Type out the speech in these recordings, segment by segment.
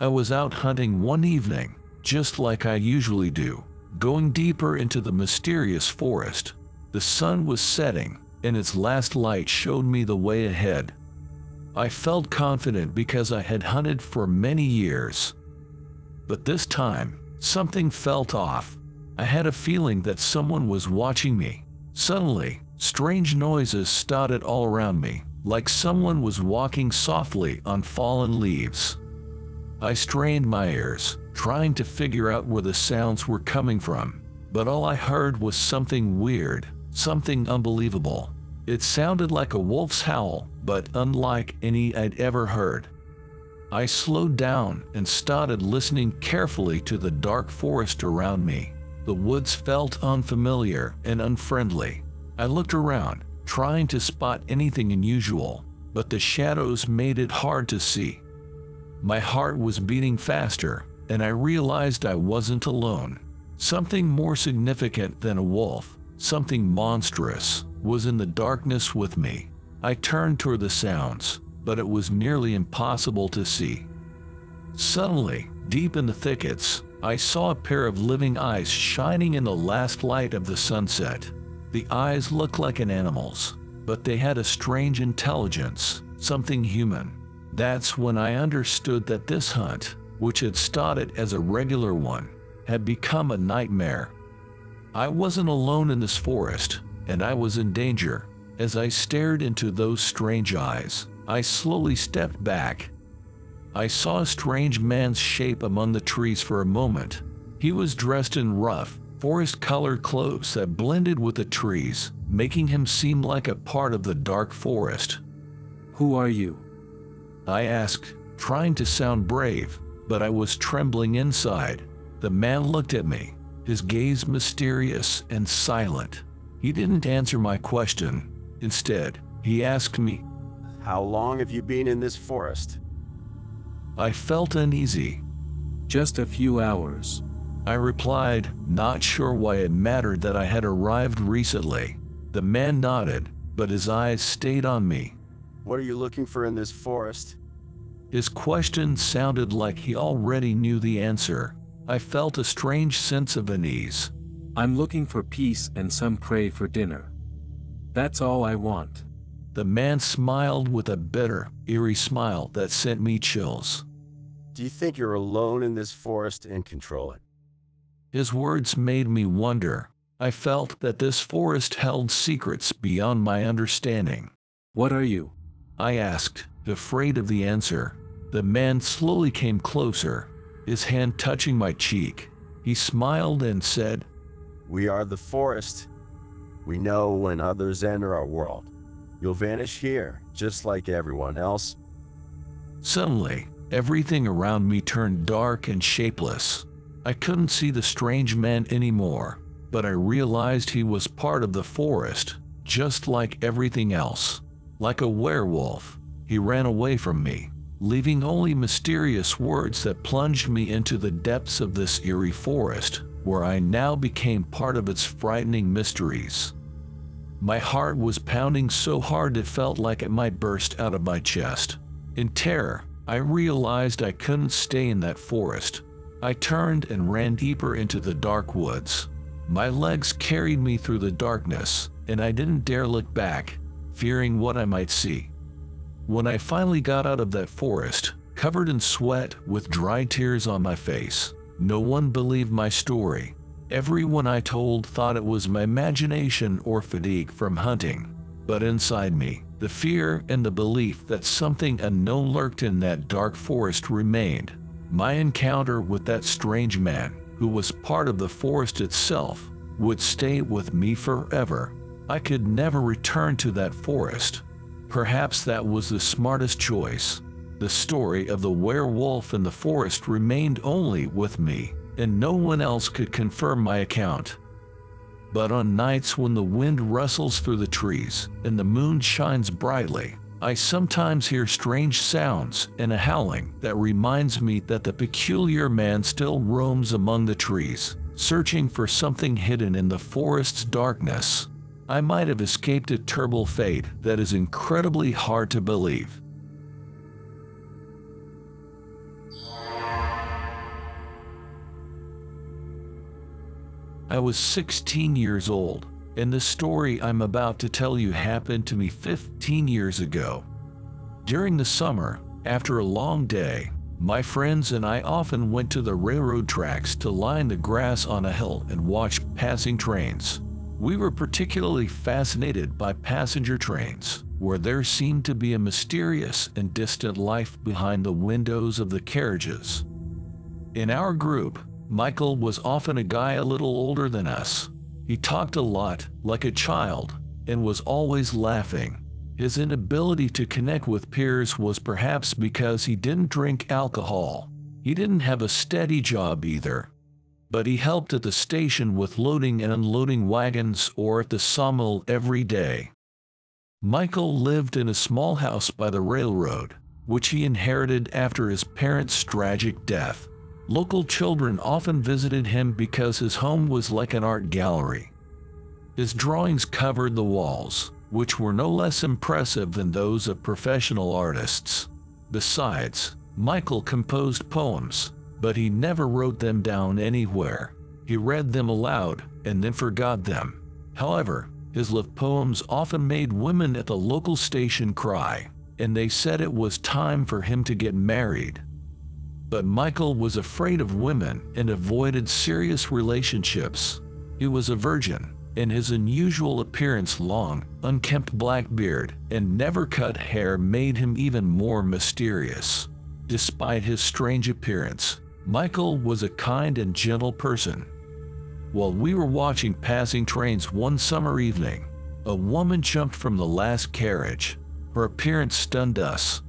I was out hunting one evening, just like I usually do, going deeper into the mysterious forest. The sun was setting, and its last light showed me the way ahead. I felt confident because I had hunted for many years. But this time, something felt off. I had a feeling that someone was watching me. Suddenly, strange noises started all around me, like someone was walking softly on fallen leaves. I strained my ears, trying to figure out where the sounds were coming from, but all I heard was something weird, something unbelievable. It sounded like a wolf's howl, but unlike any I'd ever heard. I slowed down and started listening carefully to the dark forest around me. The woods felt unfamiliar and unfriendly. I looked around, trying to spot anything unusual, but the shadows made it hard to see. My heart was beating faster, and I realized I wasn't alone. Something more significant than a wolf, something monstrous, was in the darkness with me. I turned toward the sounds, but it was nearly impossible to see. Suddenly, deep in the thickets, I saw a pair of living eyes shining in the last light of the sunset. The eyes looked like an animal's, but they had a strange intelligence, something human. That's when I understood that this hunt, which had started as a regular one, had become a nightmare. I wasn't alone in this forest, and I was in danger. As I stared into those strange eyes, I slowly stepped back. I saw a strange man's shape among the trees for a moment. He was dressed in rough, forest colored clothes that blended with the trees, making him seem like a part of the dark forest. Who are you? I asked, trying to sound brave, but I was trembling inside. The man looked at me, his gaze mysterious and silent. He didn't answer my question. Instead, he asked me, How long have you been in this forest? I felt uneasy. Just a few hours. I replied, not sure why it mattered that I had arrived recently. The man nodded, but his eyes stayed on me. What are you looking for in this forest? His question sounded like he already knew the answer. I felt a strange sense of unease. I'm looking for peace and some prey for dinner. That's all I want. The man smiled with a bitter, eerie smile that sent me chills. Do you think you're alone in this forest and control it? His words made me wonder. I felt that this forest held secrets beyond my understanding. What are you? I asked, afraid of the answer. The man slowly came closer, his hand touching my cheek. He smiled and said, We are the forest. We know when others enter our world. You'll vanish here, just like everyone else. Suddenly, everything around me turned dark and shapeless. I couldn't see the strange man anymore, but I realized he was part of the forest, just like everything else. Like a werewolf, he ran away from me, leaving only mysterious words that plunged me into the depths of this eerie forest, where I now became part of its frightening mysteries. My heart was pounding so hard it felt like it might burst out of my chest. In terror, I realized I couldn't stay in that forest. I turned and ran deeper into the dark woods. My legs carried me through the darkness, and I didn't dare look back, fearing what I might see. When I finally got out of that forest, covered in sweat with dry tears on my face, no one believed my story. Everyone I told thought it was my imagination or fatigue from hunting. But inside me, the fear and the belief that something unknown lurked in that dark forest remained. My encounter with that strange man, who was part of the forest itself, would stay with me forever. I could never return to that forest. Perhaps that was the smartest choice. The story of the werewolf in the forest remained only with me, and no one else could confirm my account. But on nights when the wind rustles through the trees and the moon shines brightly, I sometimes hear strange sounds and a howling that reminds me that the peculiar man still roams among the trees, searching for something hidden in the forest's darkness. I might have escaped a terrible fate that is incredibly hard to believe. I was 16 years old, and the story I'm about to tell you happened to me 15 years ago. During the summer, after a long day, my friends and I often went to the railroad tracks to line the grass on a hill and watch passing trains. We were particularly fascinated by passenger trains, where there seemed to be a mysterious and distant life behind the windows of the carriages. In our group, Michael was often a guy a little older than us. He talked a lot, like a child, and was always laughing. His inability to connect with peers was perhaps because he didn't drink alcohol. He didn't have a steady job either. But he helped at the station with loading and unloading wagons or at the sawmill every day. Michael lived in a small house by the railroad, which he inherited after his parents' tragic death. Local children often visited him because his home was like an art gallery. His drawings covered the walls, which were no less impressive than those of professional artists. Besides, Michael composed poems, but he never wrote them down anywhere. He read them aloud and then forgot them. However, his love poems often made women at the local station cry, and they said it was time for him to get married. But Michael was afraid of women and avoided serious relationships. He was a virgin, and his unusual appearance long, unkempt black beard and never cut hair made him even more mysterious. Despite his strange appearance, Michael was a kind and gentle person. While we were watching passing trains one summer evening, a woman jumped from the last carriage. Her appearance stunned us.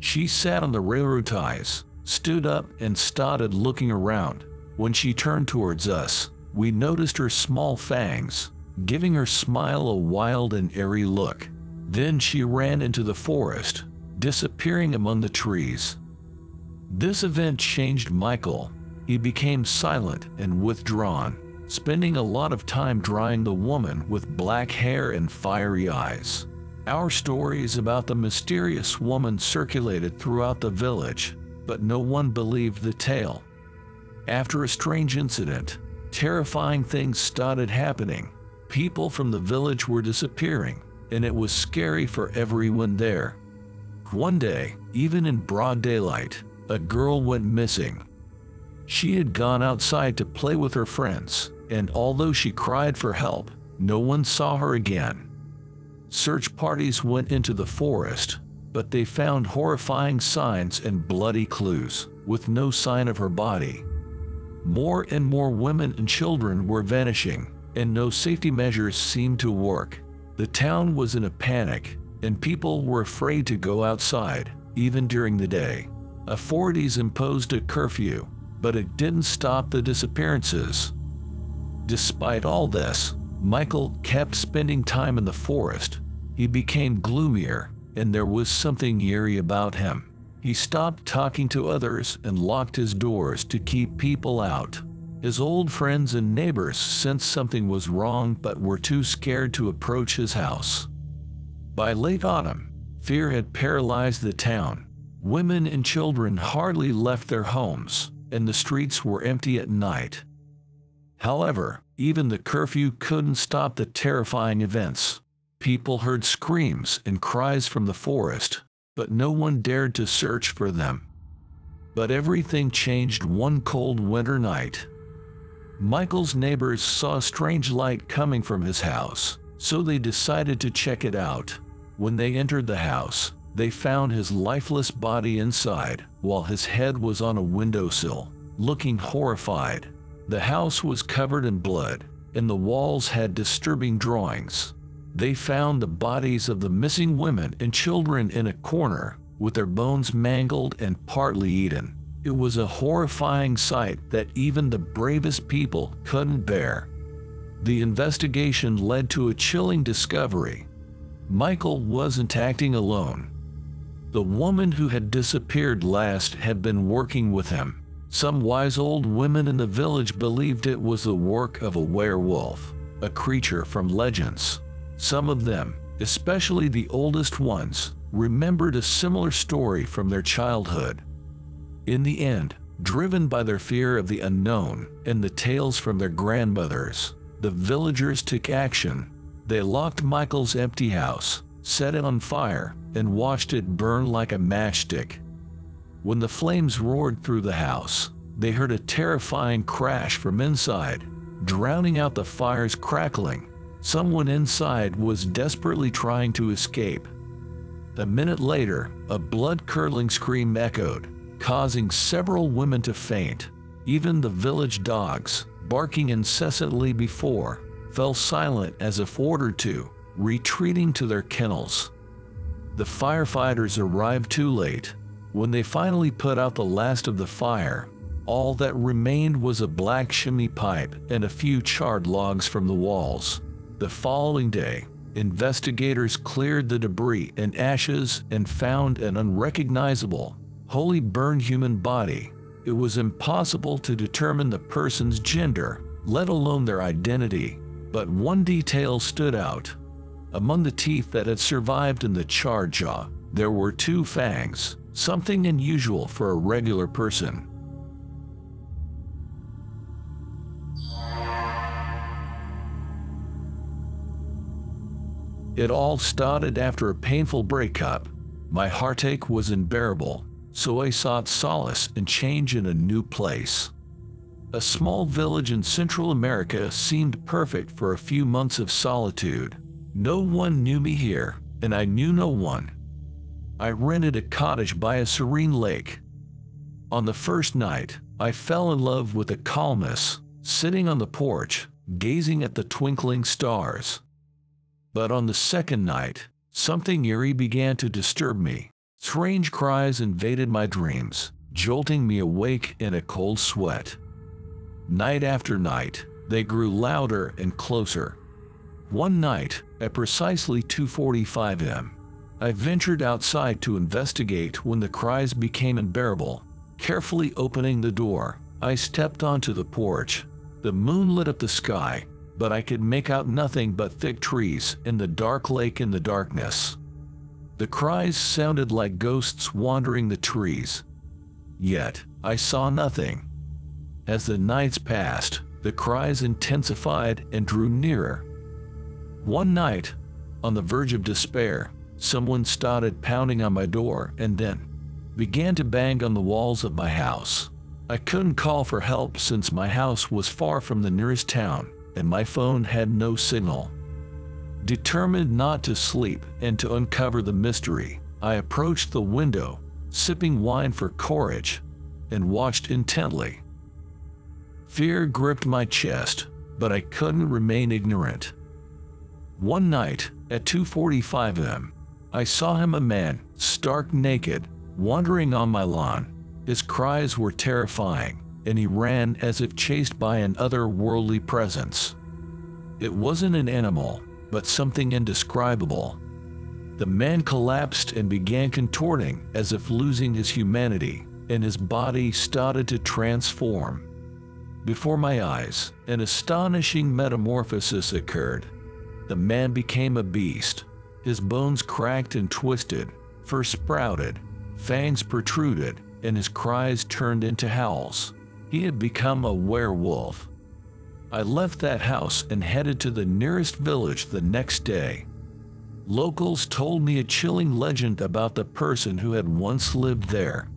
She sat on the railroad ties, stood up and started looking around. When she turned towards us, we noticed her small fangs, giving her smile a wild and airy look. Then she ran into the forest, disappearing among the trees. This event changed Michael. He became silent and withdrawn, spending a lot of time drawing the woman with black hair and fiery eyes. Our stories about the mysterious woman circulated throughout the village, but no one believed the tale. After a strange incident, terrifying things started happening. People from the village were disappearing, and it was scary for everyone there. One day, even in broad daylight, a girl went missing. She had gone outside to play with her friends, and although she cried for help, no one saw her again. Search parties went into the forest, but they found horrifying signs and bloody clues, with no sign of her body. More and more women and children were vanishing, and no safety measures seemed to work. The town was in a panic, and people were afraid to go outside, even during the day. Authorities imposed a curfew, but it didn't stop the disappearances. Despite all this, Michael kept spending time in the forest. He became gloomier and there was something eerie about him. He stopped talking to others and locked his doors to keep people out. His old friends and neighbors sensed something was wrong but were too scared to approach his house. By late autumn, fear had paralyzed the town. Women and children hardly left their homes, and the streets were empty at night. However, even the curfew couldn't stop the terrifying events. People heard screams and cries from the forest, but no one dared to search for them. But everything changed one cold winter night. Michael's neighbors saw a strange light coming from his house, so they decided to check it out. When they entered the house, they found his lifeless body inside, while his head was on a windowsill, looking horrified. The house was covered in blood, and the walls had disturbing drawings. They found the bodies of the missing women and children in a corner, with their bones mangled and partly eaten. It was a horrifying sight that even the bravest people couldn't bear. The investigation led to a chilling discovery. Michael wasn't acting alone. The woman who had disappeared last had been working with him. Some wise old women in the village believed it was the work of a werewolf. a creature from legends. Some of them, especially the oldest ones, remembered a similar story from their childhood. In the end, driven by their fear of the unknown and the tales from their grandmothers, the villagers took action. They locked Michael's empty house, set it on fire, and watched it burn like a matchstick. When the flames roared through the house, they heard a terrifying crash from inside, drowning out the fire's crackling. Someone inside was desperately trying to escape. A minute later, a blood-curdling scream echoed, causing several women to faint. Even the village dogs, barking incessantly before, fell silent as if ordered to, retreating to their kennels. The firefighters arrived too late. When they finally put out the last of the fire, all that remained was a black chimney pipe and a few charred logs from the walls. The following day, investigators cleared the debris and ashes and found an unrecognizable, wholly burned human body. It was impossible to determine the person's gender, let alone their identity. But one detail stood out. Among the teeth that had survived in the charred jaw, there were two fangs, something unusual for a regular person. It all started after a painful breakup. My heartache was unbearable, so I sought solace and change in a new place. A small village in Central America seemed perfect for a few months of solitude. No one knew me here, and I knew no one. I rented a cottage by a serene lake. On the first night, I fell in love with the calmness, sitting on the porch, gazing at the twinkling stars. But on the second night, something eerie began to disturb me. Strange cries invaded my dreams, jolting me awake in a cold sweat. Night after night, they grew louder and closer. One night, at precisely 2:45 am, I ventured outside to investigate when the cries became unbearable. Carefully opening the door, I stepped onto the porch. The moon lit up the sky, but I could make out nothing but thick trees and the dark lake in the darkness. The cries sounded like ghosts wandering the trees. Yet, I saw nothing. As the nights passed, the cries intensified and drew nearer. One night, on the verge of despair, someone started pounding on my door and then began to bang on the walls of my house. I couldn't call for help since my house was far from the nearest town and my phone had no signal. Determined not to sleep and to uncover the mystery, I approached the window, sipping wine for courage, and watched intently. Fear gripped my chest, but I couldn't remain ignorant. One night, at 2.45 am, I saw him a man, stark naked, wandering on my lawn. His cries were terrifying, and he ran as if chased by an otherworldly presence. It wasn't an animal, but something indescribable. The man collapsed and began contorting as if losing his humanity, and his body started to transform. Before my eyes, an astonishing metamorphosis occurred. The man became a beast. His bones cracked and twisted, fur sprouted, fangs protruded, and his cries turned into howls. He had become a werewolf. I left that house and headed to the nearest village the next day. Locals told me a chilling legend about the person who had once lived there.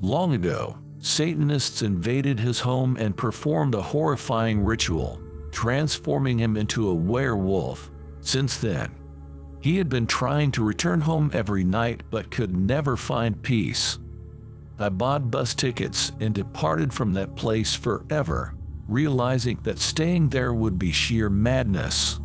Long ago, Satanists invaded his home and performed a horrifying ritual, transforming him into a werewolf. Since then, he had been trying to return home every night but could never find peace. I bought bus tickets and departed from that place forever, realizing that staying there would be sheer madness.